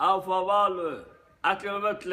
أو فوالو اكرمت